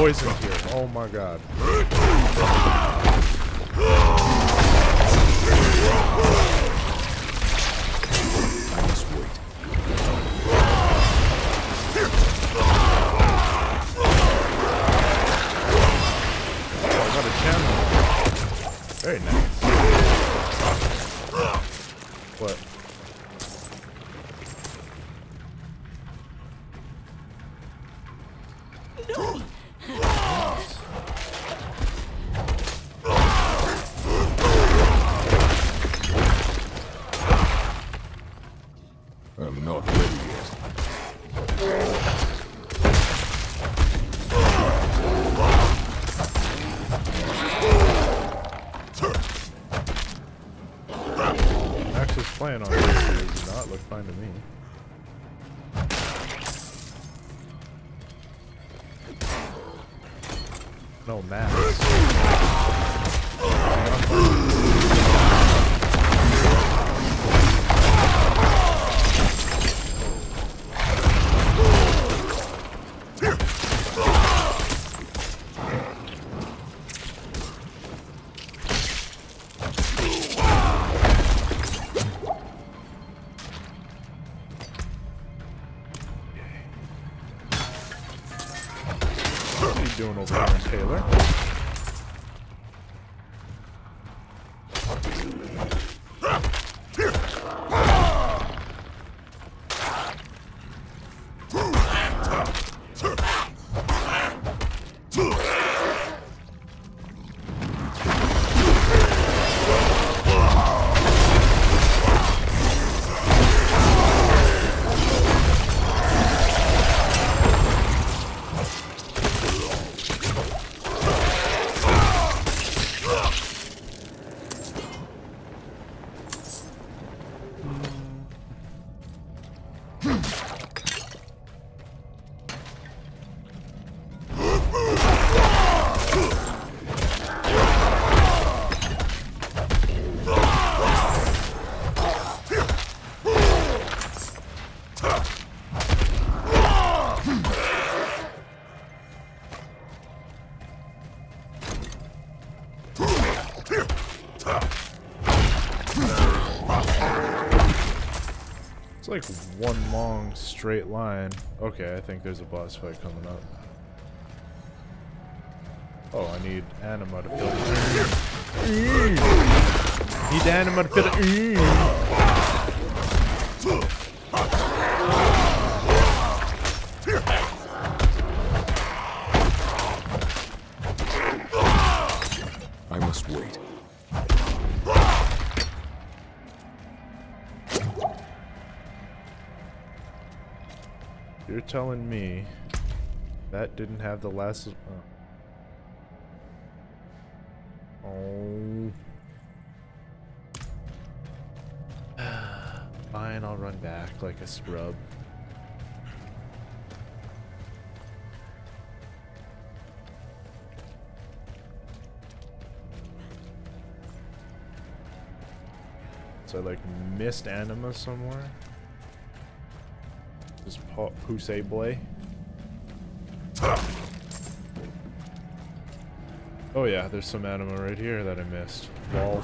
poisoned here. Oh my god. I must wait. Oh, I got a channel. Very nice. What? I'm straight line. Okay, I think there's a boss fight coming up. Oh, I need anima to fill the Need anima to fill I must wait. You're telling me that didn't have the last. Uh, oh. oh. Fine, I'll run back like a scrub. So I like missed anima somewhere. Pa- Blay. Oh yeah, there's some anima right here that I missed. Wall.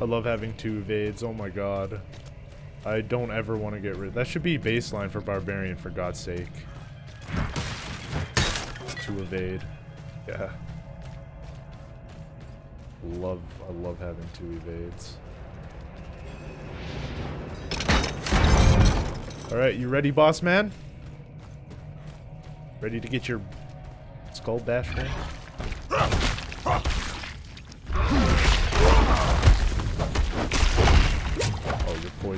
I love having two evades, oh my god. I don't ever want to get rid That should be baseline for Barbarian, for God's sake. to evade. Yeah. Love, I love having two evades. Alright, you ready, boss man? Ready to get your skull bashed in? Oh.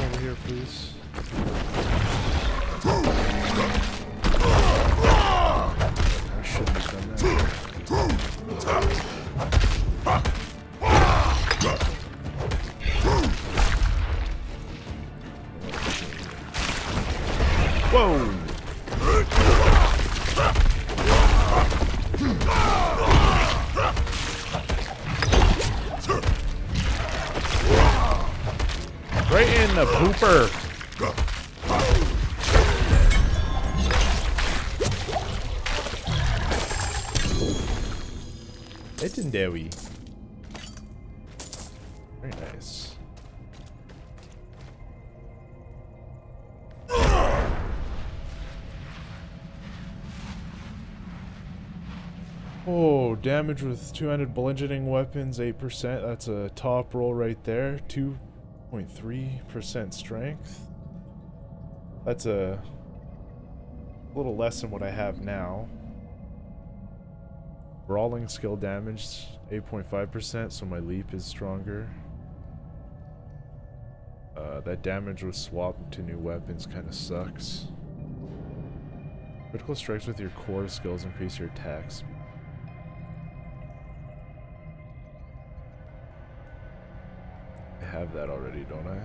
Over here, please. I shouldn't have done that. Whoa! Legendary. Very nice. Oh, damage with two-handed bludgeoning weapons, 8%. That's a top roll right there. 2.3% strength. That's a little less than what I have now. Brawling skill damage, 8.5%, so my leap is stronger. Uh, that damage was swapped to new weapons kind of sucks. Critical strikes with your core skills increase your attack speed. Have that already, don't I?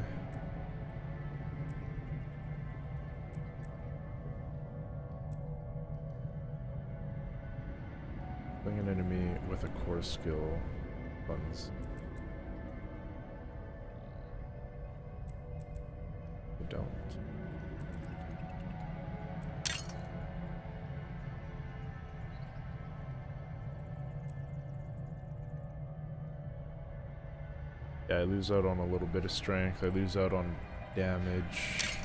Killing an enemy with a core skill funds. I don't. Yeah, I lose out on a little bit of strength. I lose out on damage.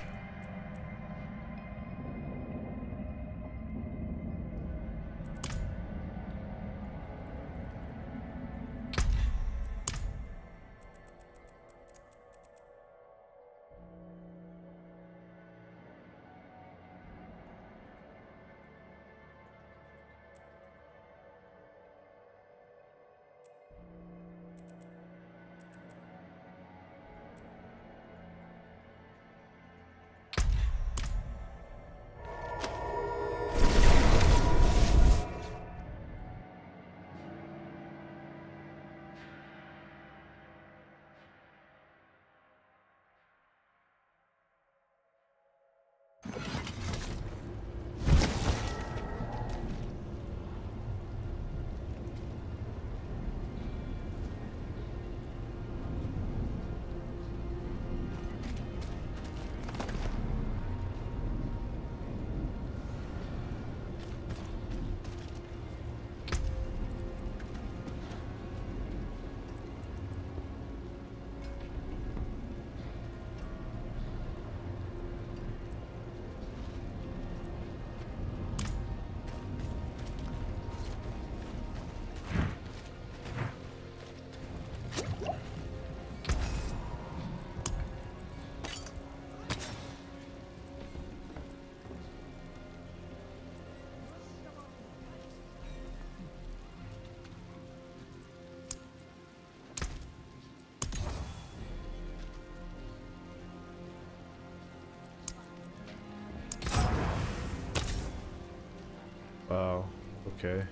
Okay.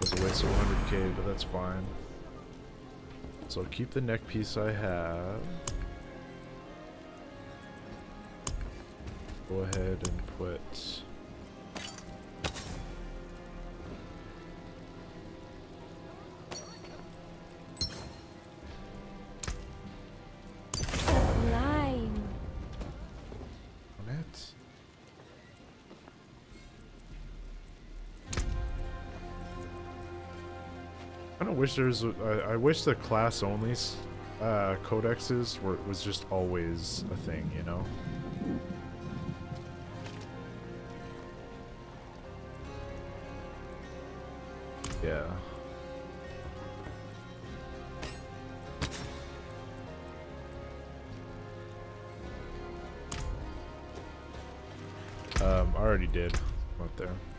Was a waste of 100k, but that's fine. So I'll keep the neck piece I have. Go ahead and put... wish there's. I, I wish the class only uh, codexes were was just always a thing, you know. Yeah. Um, I already did. Right there.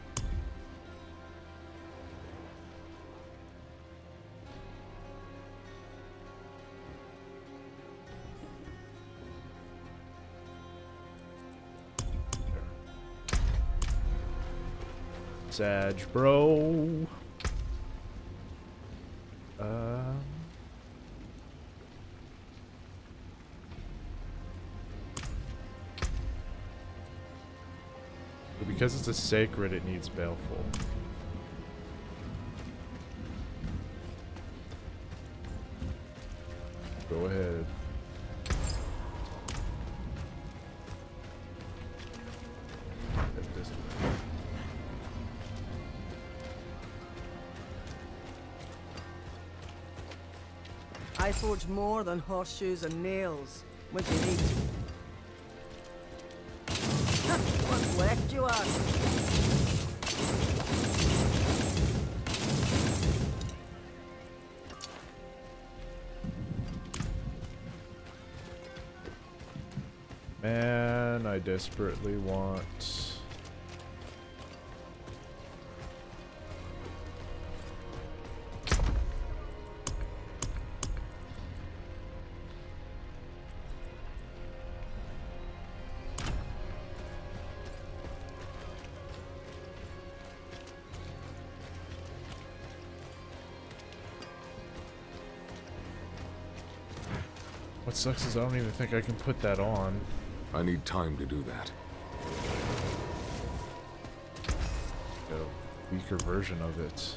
Sag, bro. Um. because it's a sacred, it needs baleful. Go ahead. I forge more than horseshoes and nails. What you need? What's left, you ask? Man, I desperately want. Sucks is I don't even think I can put that on. I need time to do that. a weaker version of it.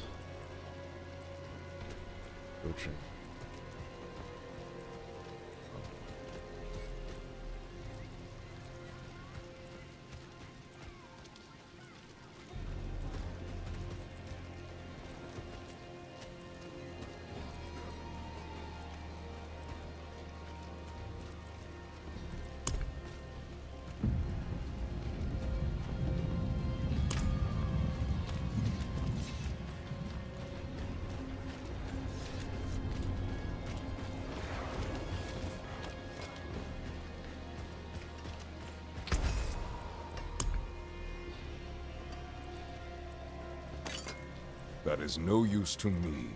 Coaching. That is no use to me.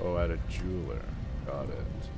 Oh, at a jeweler. Got it.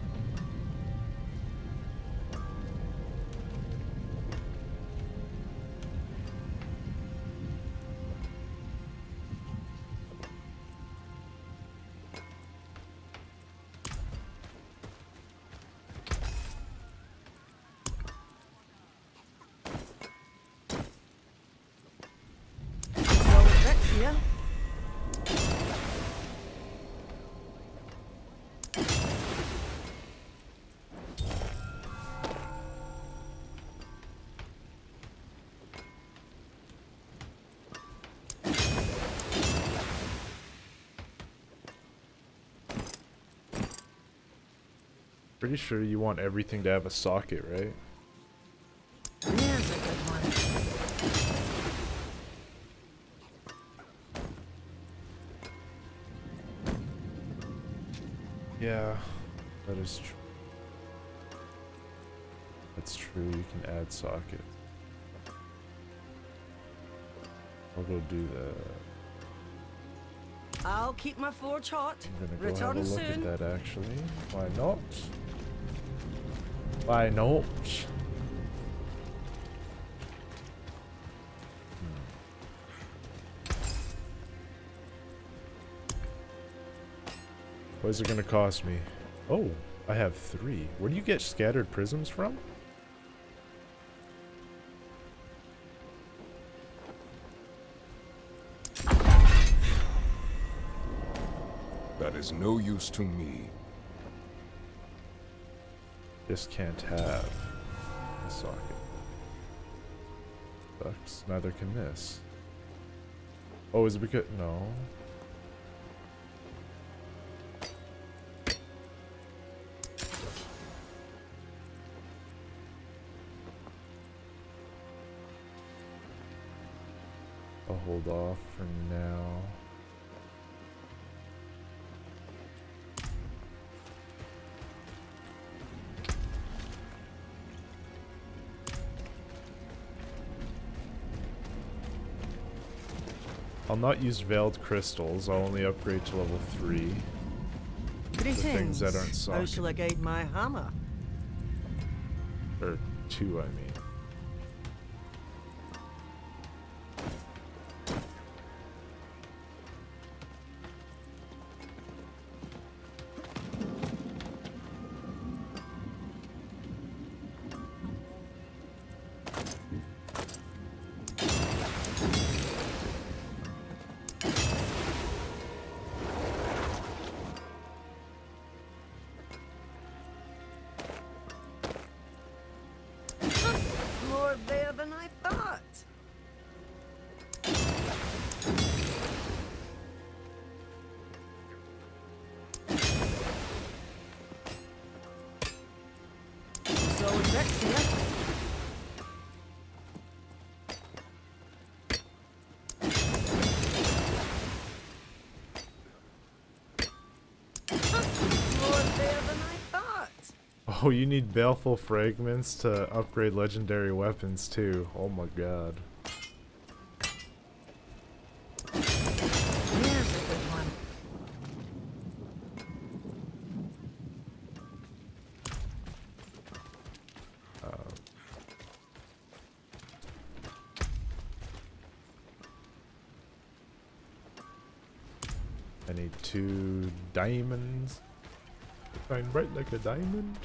Pretty sure you want everything to have a socket, right? There's a good one. Yeah, that is true. That's true, you can add sockets. I'll go do that. I'll keep my forge hot. I'm gonna go Return have a look soon. at that actually. Why not? Why not? What is it gonna cost me? Oh, I have three. Where do you get scattered prisms from? That is no use to me. Just can't have a socket. Sucks, neither can this. Oh, is it because- no. I'll hold off for now. I'll not use veiled crystals. I'll only upgrade to level 3. Greetings. things that aren't How sunk. shall I guide my hammer? Or 2, I mean. Oh, you need baleful fragments to upgrade legendary weapons too. Oh my god. Here's a good one. Uh, I need two diamonds. Shine bright like a diamond.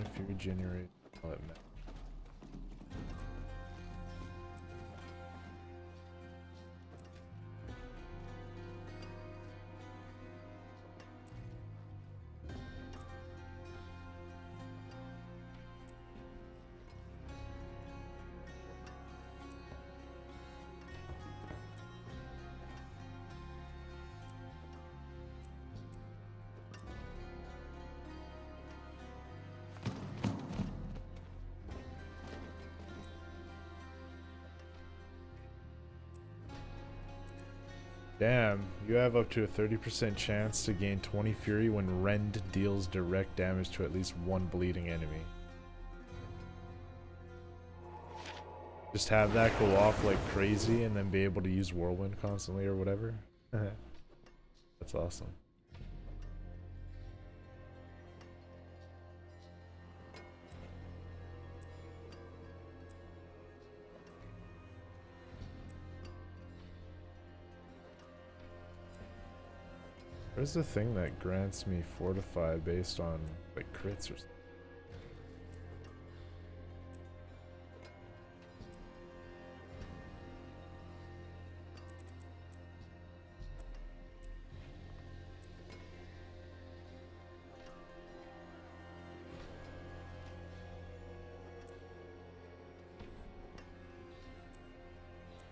If you regenerate? Damn, you have up to a 30% chance to gain 20 Fury when Rend deals direct damage to at least one bleeding enemy. Just have that go off like crazy and then be able to use Whirlwind constantly or whatever. Uh-huh. That's awesome. There's a thing that grants me Fortify based on like crits or something.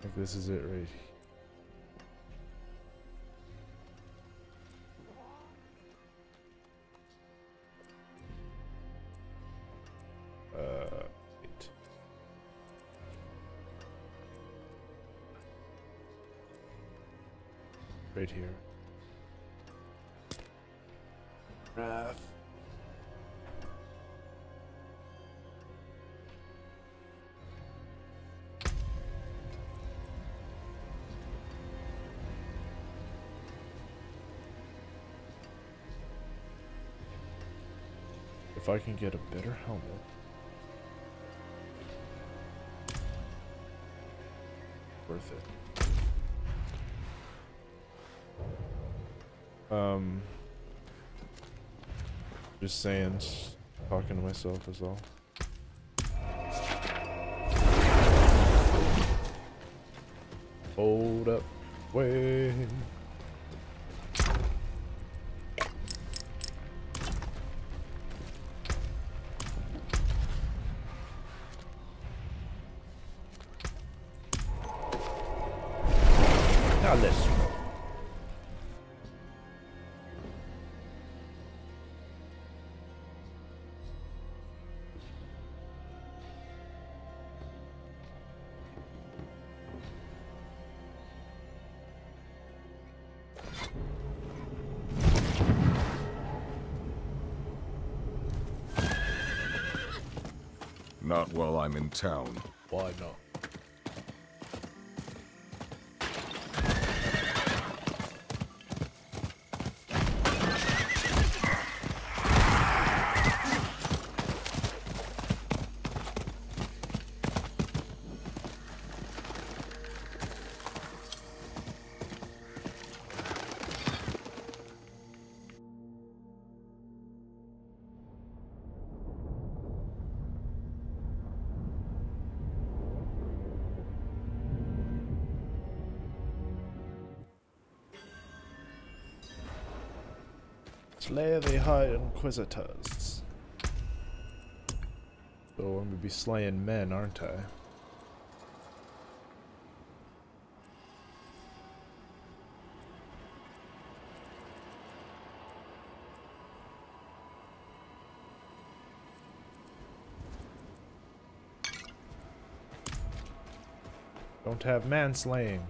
Like this is it right Right here. If I can get a better helmet. Just saying, s- talking to myself is all. Hold up, wait. While I'm in town. Why not? High Inquisitors. So I'm gonna be slaying men, aren't I? Don't have manslaying.